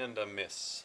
and a miss.